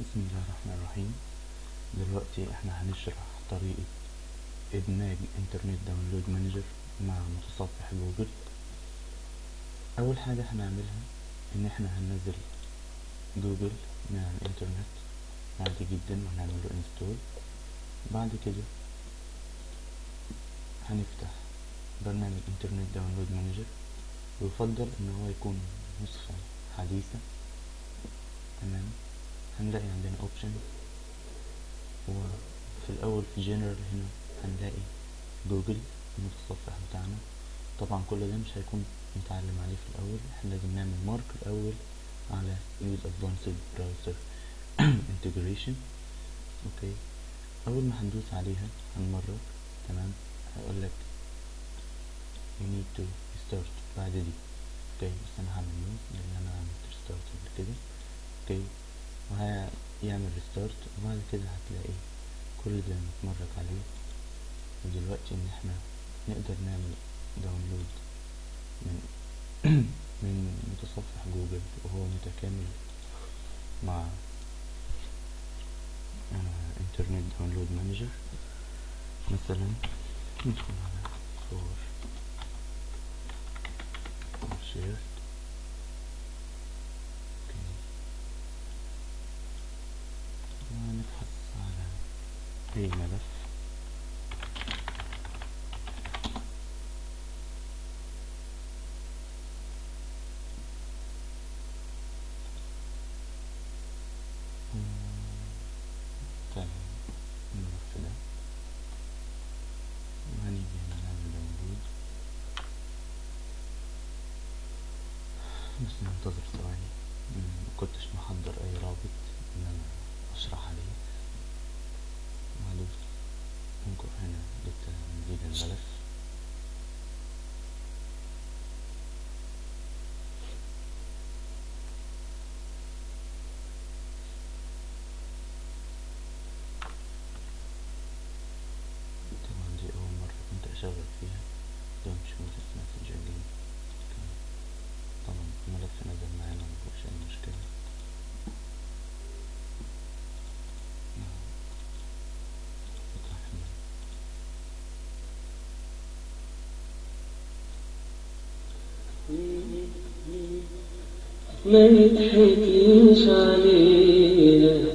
بسم الله الرحمن الرحيم. دلوقتي إحنا هنشرح طريقة ادماج Internet Download Manager مع متصفح جوجل. أول حاجة هنعملها إن إحنا هننزل جوجل من الإنترنت. عادي جدا وهنعمل له install بعد كده هنفتح برنامج Internet Download Manager. ويفضل إن هو يكون نسخة حديثة. تمام؟ هنلاقي عندنا option وفي الأول في جنرال هنا هنلاقي جوجل المتصفح بتاعنا. طبعا كل ده مش هيكون متعلم عليه في الأول. إحنا لازم نعمل mark الأول على use advanced browser integration. okay. أول ما هندوس عليها هنمرر. تمام. هيقول لك you need to start بعد دي. okay. بس أنا هعمل no لأن أنا عملت restart قبل كده. okay. وهيعمل restart وبعد كده هتلاقي كل ده مت mark عليه. ودلوقتي إن إحنا نقدر نعمل download من من متصفح جوجل وهو متكامل مع Internet Download Manager مثلا ندخل على هنا نعمل داونلود بس ننتظر ثواني. مكنتش محضر أي رابط. ¿Vale? ما يضحكيش علينا